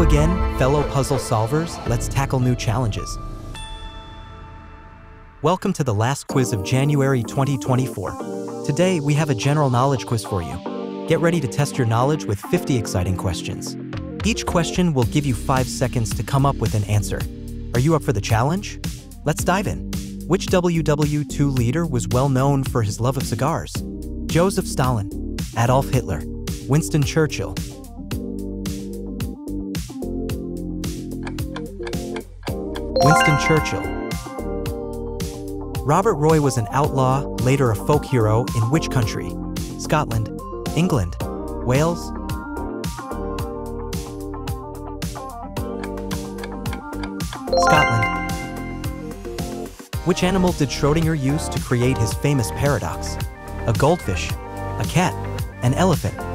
Again, fellow puzzle solvers. Let's tackle new challenges. Welcome to the last quiz of January 2024. Today, we have a general knowledge quiz for you. Get ready to test your knowledge with 50 exciting questions. Each question will give you 5 seconds to come up with an answer. Are you up for the challenge? Let's dive in. Which WW2 leader was well known for his love of cigars? Joseph Stalin, Adolf Hitler, Winston Churchill. Winston Churchill. Robert Roy was an outlaw, later a folk hero, in which country? Scotland, England, Wales, Scotland. Which animal did Schrödinger use to create his famous paradox? A goldfish, a cat, an elephant.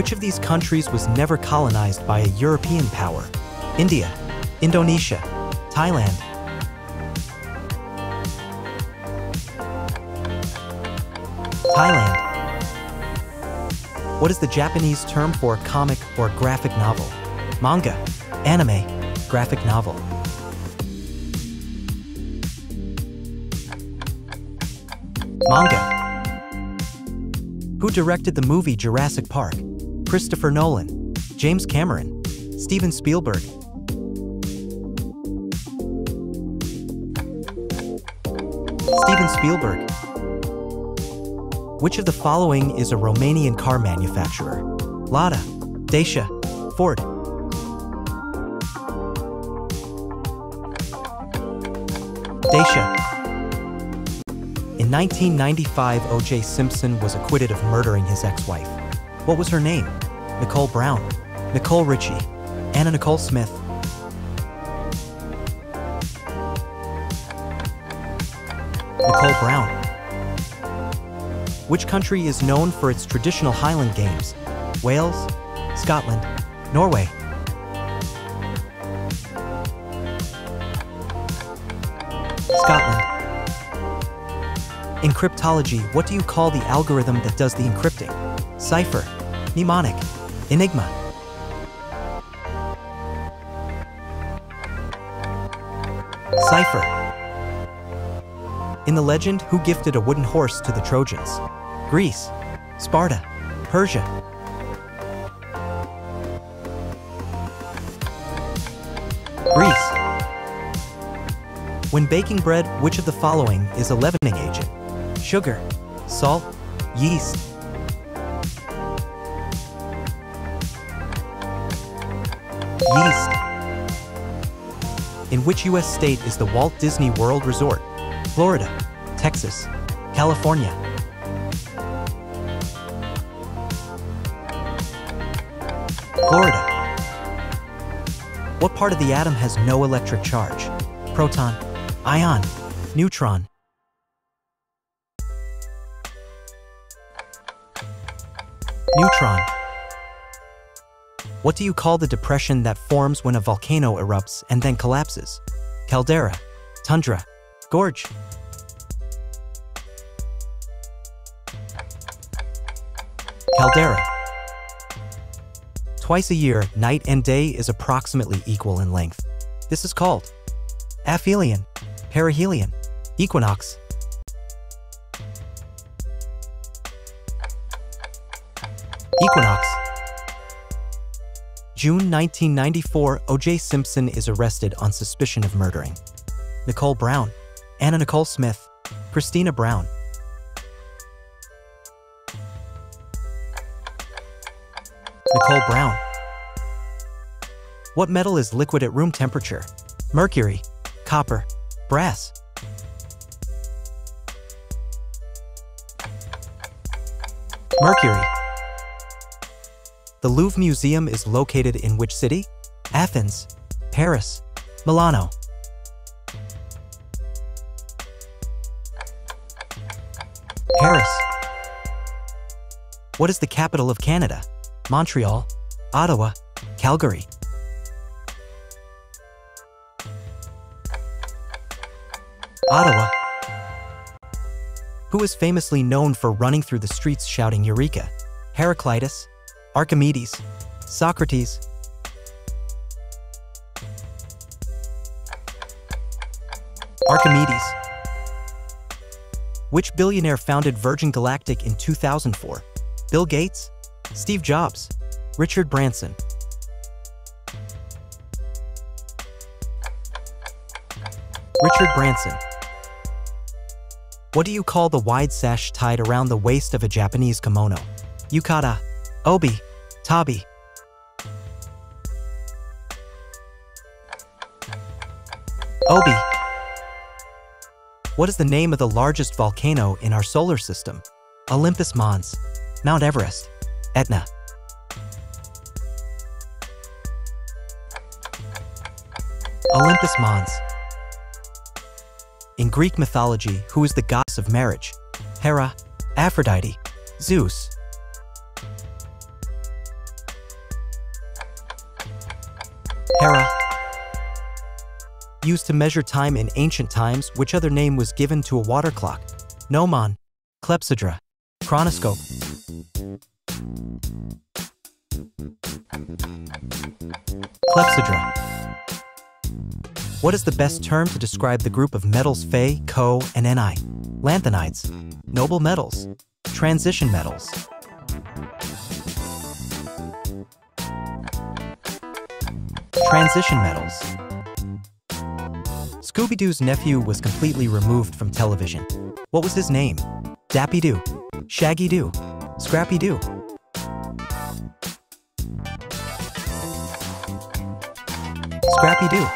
Which of these countries was never colonized by a European power? India, Indonesia, Thailand. Thailand. What is the Japanese term for comic or graphic novel? Manga, anime, graphic novel. Manga. Who directed the movie Jurassic Park? Christopher Nolan, James Cameron, Steven Spielberg. Steven Spielberg. Which of the following is a Romanian car manufacturer? Lada, Dacia, Ford. Dacia. In 1995, O.J. Simpson was acquitted of murdering his ex-wife. What was her name? Nicole Brown, Nicole Richie, Anna Nicole Smith. Nicole Brown. Which country is known for its traditional Highland games? Wales, Scotland, Norway. Scotland. In cryptology, what do you call the algorithm that does the encrypting? Cipher, mnemonic, enigma. Cipher. In the legend, who gifted a wooden horse to the Trojans? Greece, Sparta, Persia. Greece. When baking bread, which of the following is a leavening agent? Sugar, salt, yeast. Yeast. In which U.S. state is the Walt Disney World Resort? Florida, Texas, California. Florida. What part of the atom has no electric charge? Proton, ion, neutron. Neutron. What do you call the depression that forms when a volcano erupts and then collapses? Caldera, tundra, gorge. Caldera. Twice a year, night and day is approximately equal in length. This is called aphelion, perihelion, equinox. June 1994, O.J. Simpson is arrested on suspicion of murdering Nicole Brown, Anna Nicole Smith, Christina Brown. Nicole Brown. What metal is liquid at room temperature? Mercury, copper, brass. Mercury. The Louvre Museum is located in which city? Athens, Paris, Milano. Paris. What is the capital of Canada? Montreal, Ottawa, Calgary. Ottawa. who is famously known for running through the streets shouting Eureka? Heraclitus, Archimedes, Socrates, Archimedes. Which billionaire founded Virgin Galactic in 2004? Bill Gates, Steve Jobs, Richard Branson. Richard Branson. What do you call the wide sash tied around the waist of a Japanese kimono? Yukata, obi, tabi. Obi. What is the name of the largest volcano in our solar system? Olympus Mons, Mount Everest, Etna. Olympus Mons. In Greek mythology, who is the goddess of marriage? Hera, Aphrodite, Zeus. Hera. Used to measure time in ancient times, which other name was given to a water clock? Gnomon, clepsydra, chronoscope. Clepsydra. What is the best term to describe the group of metals Fe, Co, and Ni? Lanthanides, noble metals, transition metals. Transition metals. Scooby-Doo's nephew was completely removed from television. What was his name? Dappy-Doo, Shaggy-Doo, Scrappy-Doo. Scrappy-Doo.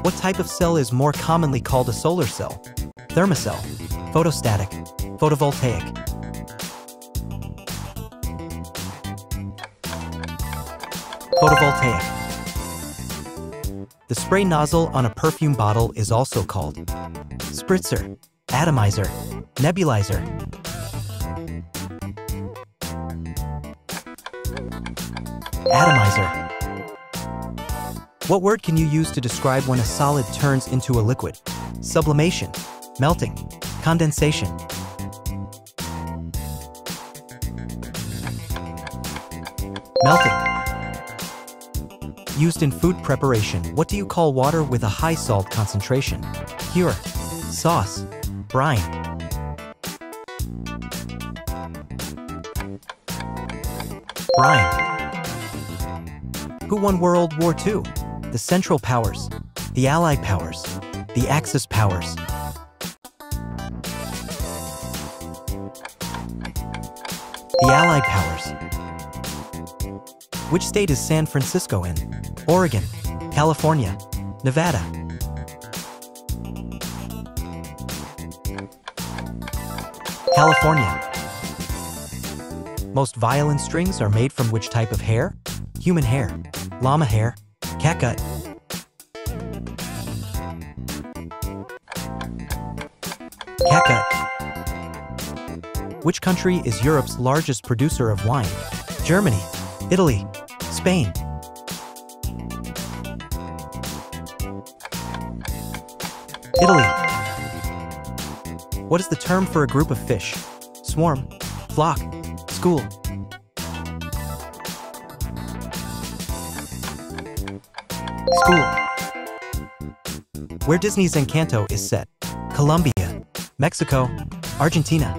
What type of cell is more commonly called a solar cell? Thermocell, photostatic, photovoltaic. Photovoltaic. The spray nozzle on a perfume bottle is also called spritzer, atomizer, nebulizer. Atomizer. What word can you use to describe when a solid turns into a liquid? Sublimation, melting, condensation. Melting. Used in food preparation, what do you call water with a high salt concentration? Pure, sauce, brine. Brine. Who won World War II? The Central Powers, the Allied Powers, the Axis Powers. The Allied Powers. Which state is San Francisco in? Oregon, California, Nevada. California. Most violin strings are made from which type of hair? Human hair, llama hair, catgut. Catgut. Which country is Europe's largest producer of wine? Germany, Italy, Spain. Italy. What is the term for a group of fish? Swarm, flock, school. School. Where Disney's Encanto is set? Colombia, Mexico, Argentina.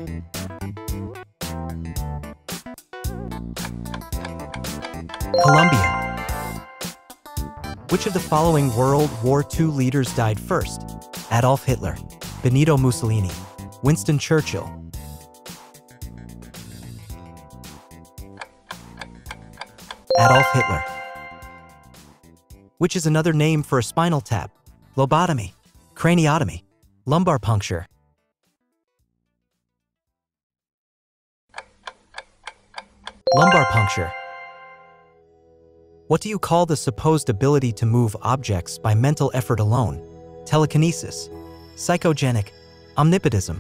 Colombia. Which of the following World War II leaders died first? Adolf Hitler, Benito Mussolini, Winston Churchill. Adolf Hitler. Which is another name for a spinal tap? Lobotomy, craniotomy, lumbar puncture. Lumbar puncture. What do you call the supposed ability to move objects by mental effort alone? Telekinesis. Psychogenic. Omnipotism.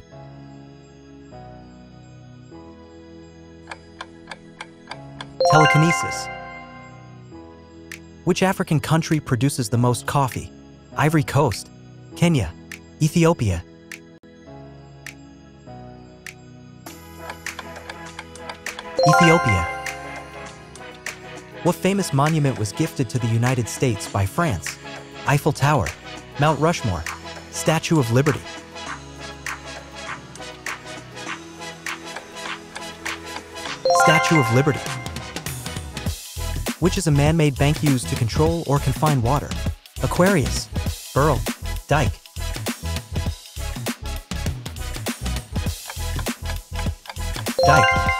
Telekinesis. Which African country produces the most coffee? Ivory Coast. Kenya. Ethiopia. Ethiopia. What famous monument was gifted to the United States by France? Eiffel Tower, Mount Rushmore, Statue of Liberty. Statue of Liberty. Which is a man-made bank used to control or confine water? Aquarius, Burl, Dike. Dike.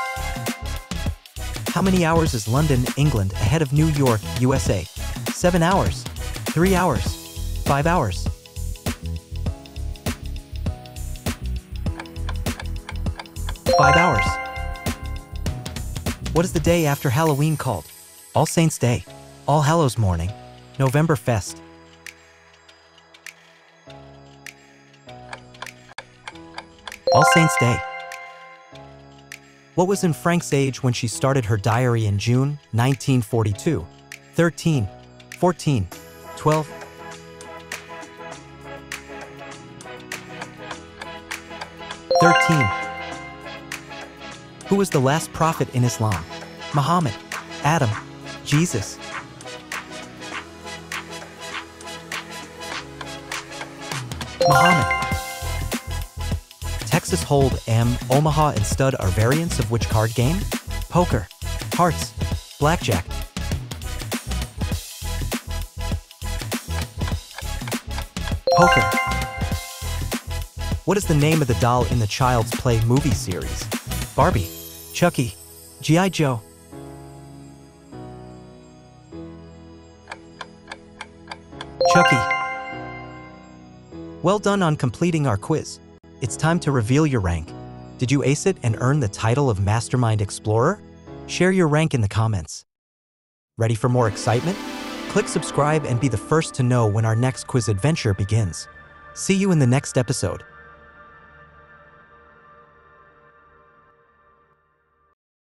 How many hours is London, England ahead of New York, USA? Seven hours, three hours, five hours. Five hours. What is the day after Halloween called? All Saints' Day, All Hallows Morning, November Fest. All Saints' Day. What was Anne Frank's age when she started her diary in June 1942? 13, 14, 12. Thirteen. Who was the last prophet in Islam? Muhammad, Adam, Jesus. Muhammad. Texas Hold'em, Omaha, and Stud are variants of which card game? Poker, Hearts, Blackjack. Poker. What is the name of the doll in the Child's Play movie series? Barbie, Chucky, G.I. Joe. Chucky. Well done on completing our quiz. It's time to reveal your rank. Did you ace it and earn the title of Mastermind Explorer? Share your rank in the comments. Ready for more excitement? Click subscribe and be the first to know when our next quiz adventure begins. See you in the next episode.